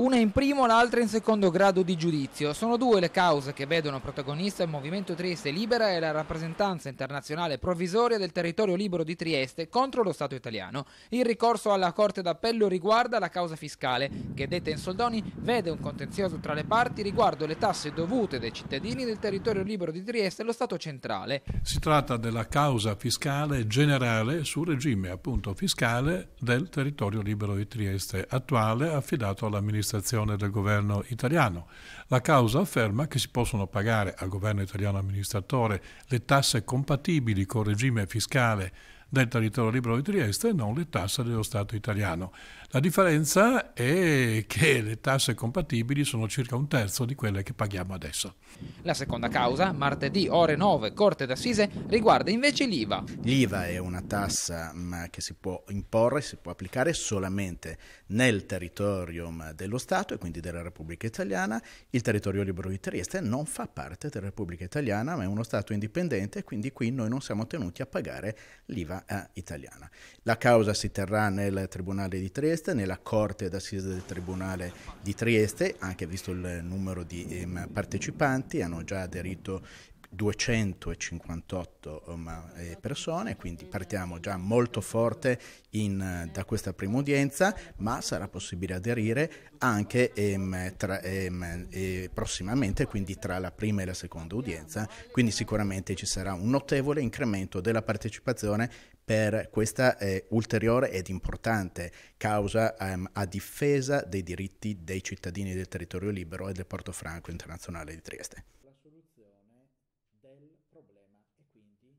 Una in primo, l'altra in secondo grado di giudizio. Sono due le cause che vedono protagonista il Movimento Trieste Libera e la rappresentanza internazionale provvisoria del territorio libero di Trieste contro lo Stato italiano. Il ricorso alla Corte d'Appello riguarda la causa fiscale, che detta in soldoni vede un contenzioso tra le parti riguardo le tasse dovute dai cittadini del territorio libero di Trieste allo Stato centrale. Si tratta della causa fiscale generale sul regime appunto fiscale del territorio libero di Trieste attuale affidato all'amministrazione amministrazione del governo italiano. La causa afferma che si possono pagare al governo italiano amministratore le tasse compatibili col regime fiscale del territorio libero di Trieste e non le tasse dello Stato italiano. La differenza è che le tasse compatibili sono circa un terzo di quelle che paghiamo adesso. La seconda causa, martedì ore 9, Corte d'Assise, riguarda invece l'IVA. L'IVA è una tassa che si può imporre, si può applicare solamente nel territorio dello Stato e quindi della Repubblica Italiana. Il territorio libero di Trieste non fa parte della Repubblica Italiana ma è uno Stato indipendente e quindi qui noi non siamo tenuti a pagare l'IVA eh, italiana. La causa si terrà nel Tribunale di Trieste, nella Corte d'Assise del Tribunale di Trieste, anche visto il numero di eh, partecipanti, hanno già aderito 258 um, eh, persone, quindi partiamo già molto forte in, eh, da questa prima udienza, ma sarà possibile aderire anche ehm, tra, ehm, eh, prossimamente, quindi tra la prima e la seconda udienza, quindi sicuramente ci sarà un notevole incremento della partecipazione per questa eh, ulteriore ed importante causa ehm, a difesa dei diritti dei cittadini del territorio libero e del Porto Franco internazionale di Trieste del problema e quindi